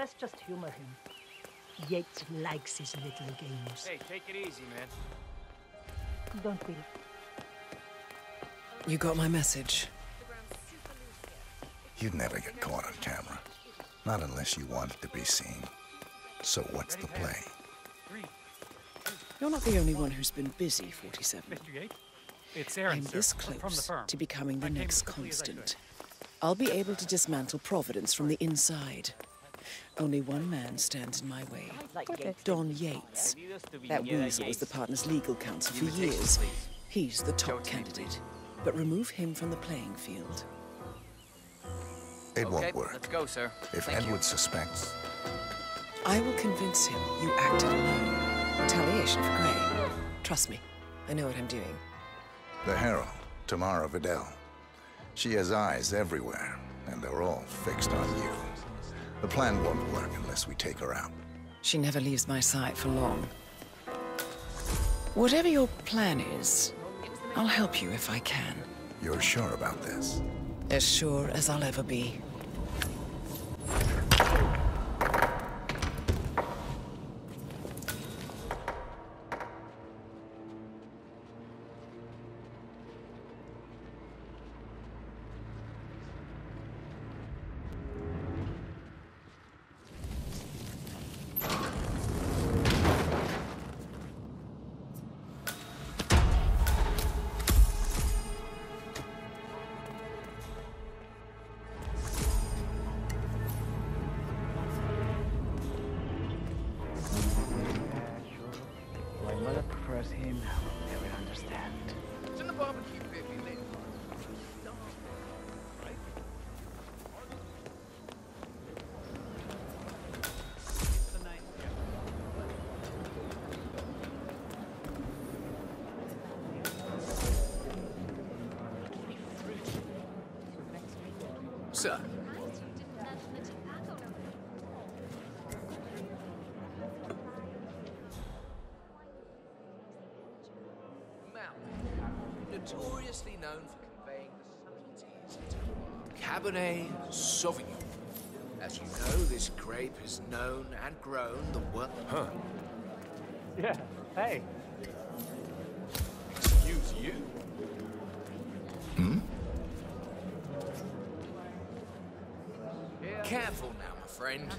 Let's just humor him. Yates likes his little games. Hey, take it easy, man. Don't be. You got my message. You'd never get caught on camera. Not unless you want it to be seen. So what's the play? You're not the only one who's been busy, 47. Mr. Yates? It's Aaron, I'm sir, this from the close firm. to becoming the next as quickly as I could. constant. I'll be able to dismantle Providence from the inside. Only one man stands in my way. Don Yates. That weasel was the partner's legal counsel for years. He's the top candidate. But remove him from the playing field. It Okay, won't work. let's go, sir. If Thank you. Edward suspects, I will convince him you acted alone. Retaliation for Gray. Trust me, I know what I'm doing. the Herald, Tamara Vidal. She has eyes everywhere, and they're all fixed on you. The plan won't work unless we take her out. She never leaves my sight for long. Whatever your plan is, I'll help you if I can. You're sure about this? As sure as I'll ever be. Mother prefers him. I will understand. It's in the barbecue live. Sir, notoriously known for conveying the subtleties of Cabernet Sauvignon. As you know, this grape is known and grown the world. Huh. Yeah. Hey. Excuse you. Hmm? Careful now, my friend.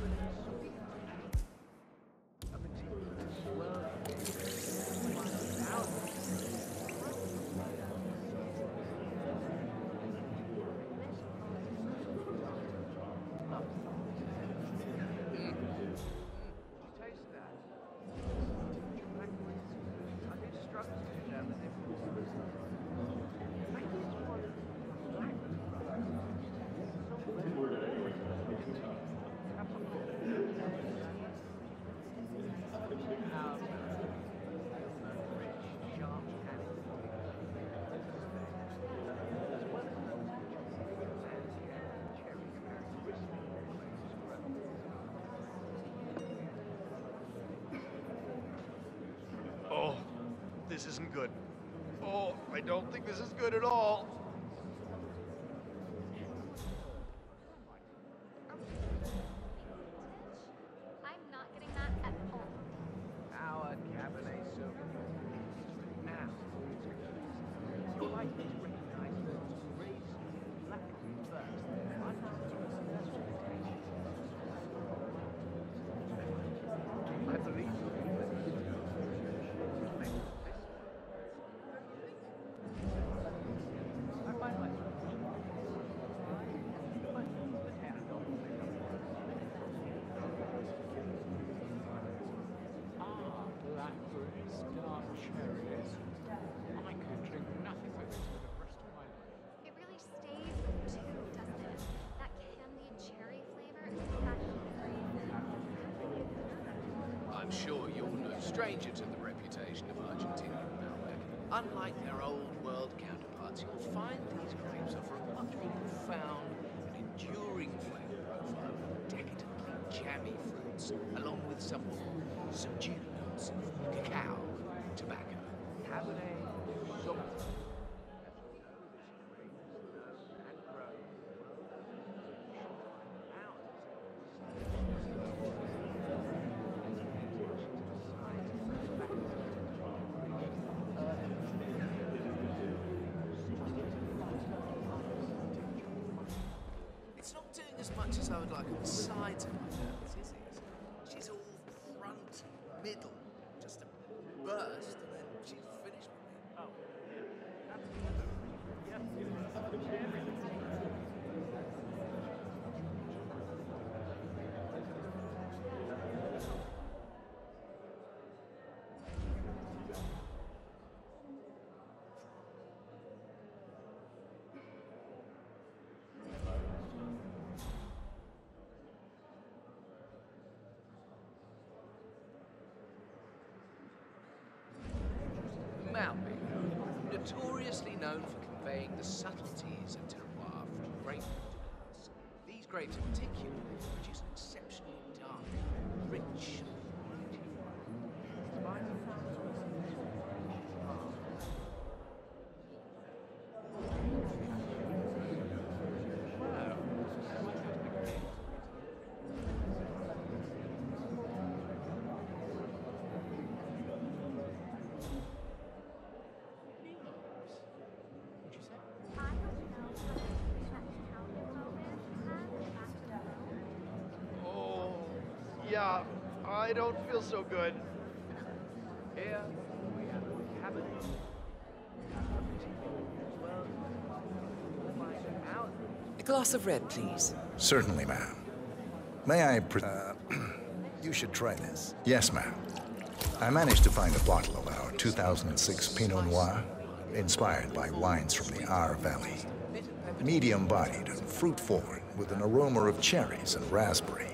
This isn't good. Oh, I don't think this is good at all. I'm not getting that at all. Our Cabernet Sauvignon. Now, you're likely to recognize those raised black first. I believe I find myself Ah, blackberries, dark cherries. I could drink nothing but this for the rest of my life. It really stays with you too, doesn't it? That candied cherry flavor is especially I'm sure you're no stranger to the reputation of Argentinian Malbec. Unlike their old world counterparts, you'll find these grapes offer a much more profound and enduring flavor profile of decadently jammy fruits, along with some more subdued notes of cacao tobacco. Cabernet Sauvignon. as much as I would like on the sides of my mouth, is it? She's all front, middle, just a burst, and then she's finished with me. Malby, notoriously known for conveying the subtleties of terroir from grape to glass. These grapes in particular produce an exceptionally dark, rich I don't know what that town you go with, and back to the Oh, yeah, I don't feel so good. Here we have a cabinet. Well, we'll find out. A glass of red, please. Certainly, ma'am. May I pre- uh, you should try this. Yes, ma'am. I managed to find a bottle of our 2006 Pinot Noir, inspired by wines from the Ahr Valley. Medium-bodied and fruit-forward, with an aroma of cherries and raspberry.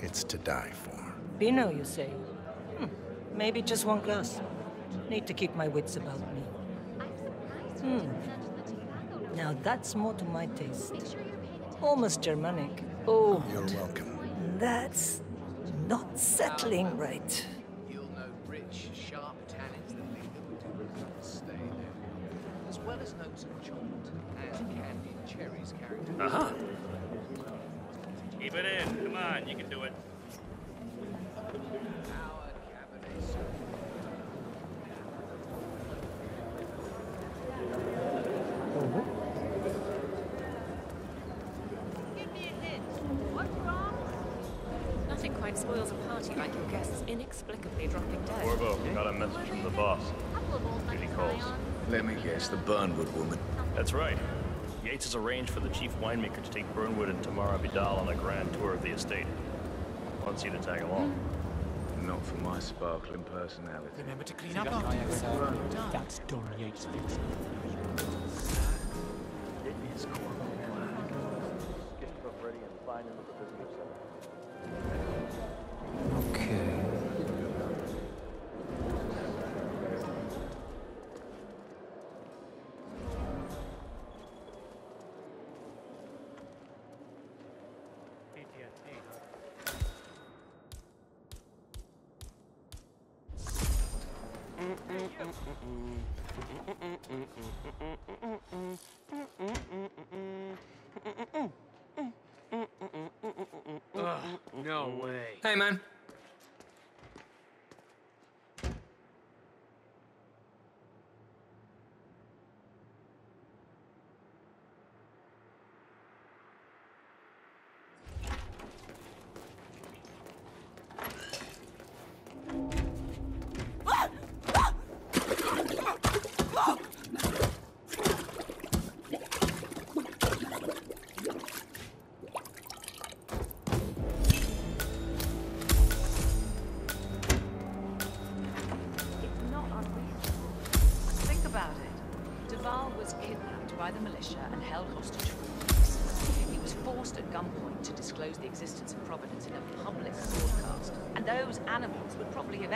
It's to die for. Pinot, you say? Hmm. Maybe just one glass. Need to keep my wits about me. I'm surprised you didn't mention the tobacco note. Now that's more to my taste. Make sure you're paying attention. Almost Germanic. Oh, You're welcome. that's not settling right. You'll know rich, sharp tannins that leave the wood stay there, as well as notes of chocolate and candied cherries character. Uh-huh. Keep it in. Come on, you can do it. Our Cabernet Sauvignon. Give me a hint. What's wrong? Nothing quite spoils a party like your guests inexplicably dropping dead. Corvo, got a message from the boss. Couple of old calls. Let me guess, the Burnwood woman. That's right. Yates has arranged for the chief winemaker to take Burnwood and Tamara Vidal on a grand tour of the estate. Wants you to tag along. Not for my sparkling personality. Remember to clean up after That's Don Yates fix. Okay. No way. Hey, man. Militia and held hostage for weeks. He was forced at gunpoint to disclose the existence of Providence in a public broadcast. And those animals would probably have